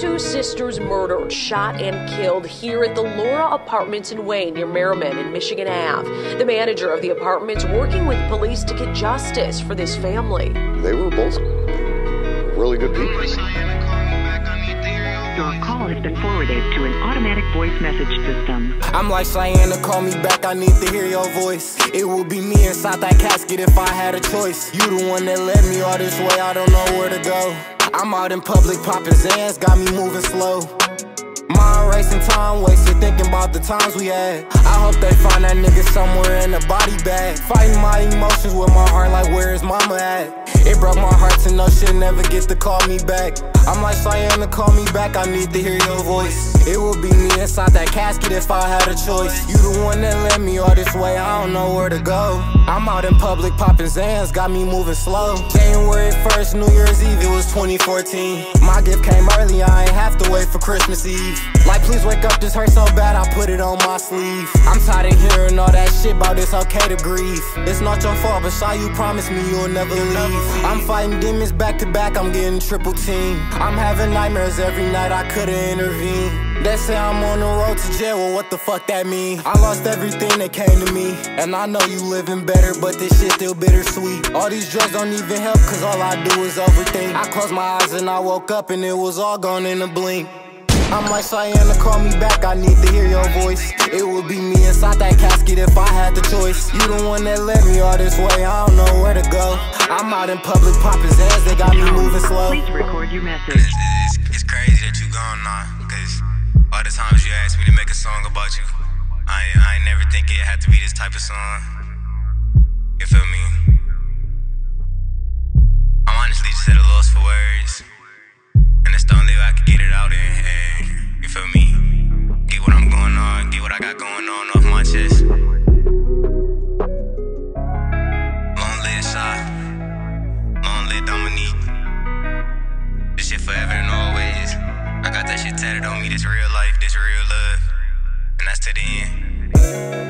Two sisters murdered, shot, and killed here at the Laura Apartments in Wayne near Merriman and Michigan Ave. The manager of the apartments working with police to get justice for this family. They were both really good people. Your call has been forwarded to an automatic voice message system. I'm like Shyanna to call me back, I need to hear your voice. It would be me inside that casket if I had a choice. You the one that led me all this way, I don't know where to go. I'm out in public popping Zans, got me moving slow. Mind racing, time wasted, thinking about the times we had. I hope they find that nigga somewhere in a body bag. Fighting my emotions with my heart, like where is mama at? It broke my heart to know she'll never get to call me back. I'm like to call me back, I need to hear your voice. It would be me inside that casket if I had a choice. You the one that led me all this way, I don't know where to go. I'm out in public popping Zans, got me moving slow. January 1st, New Year's Eve, it was 2014. My gift came early, I ain't have to wait for Christmas Eve. Like, please wake up, this hurt so bad, I put it on my sleeve. I'm tired of hearing all that shit about it's okay to grieve. It's not your fault, but Shy, you promised me you'll never leave. I'm fighting demons back to back, I'm getting triple team. I'm having nightmares every night, I could've intervened. They say I'm on the road to jail, well, what the fuck that mean? I lost everything that came to me, and I know you living better, but this shit still bittersweet. All these drugs don't even help, cause all I do is overthink. I closed my eyes and I woke up, and it was all gone in a blink. I'm like Shyanna to call me back, I need to hear your voice. It would be me inside that casket if I had the choice. You the one that led me all this way, I don't know where to go. I'm out in public popping Zans, they got me moving slow. Please record your message. It's, it's, it's crazy that you gone now, cause all the times you asked me to make a song about you, I, I never think it had to be this type of song. You feel me? tatted on me. This real life, this real love. And that's to the end.